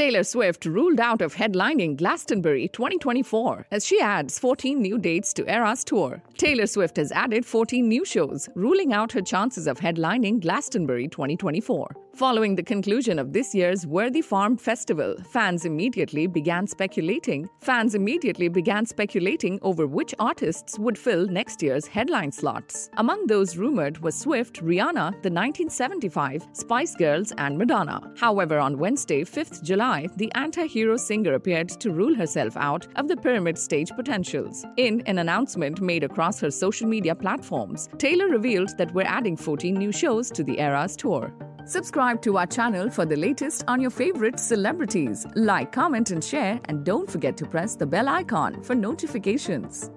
Taylor Swift ruled out of headlining Glastonbury 2024 as she adds 14 new dates to Eras tour. Taylor Swift has added 14 new shows, ruling out her chances of headlining Glastonbury 2024. Following the conclusion of this year's Worthy Farm Festival, fans immediately began speculating. Fans immediately began speculating over which artists would fill next year's headline slots. Among those rumored was Swift, Rihanna, the 1975, Spice Girls, and Madonna. However, on Wednesday, 5th July, the anti-hero singer appeared to rule herself out of the pyramid stage potentials. In an announcement made across her social media platforms, Taylor revealed that we're adding 14 new shows to the Eras tour. Subscribe to our channel for the latest on your favorite celebrities. Like, comment, and share, and don't forget to press the bell icon for notifications.